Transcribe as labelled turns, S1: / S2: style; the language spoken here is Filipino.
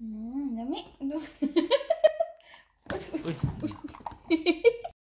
S1: Mm, dami. Ano?
S2: Uy.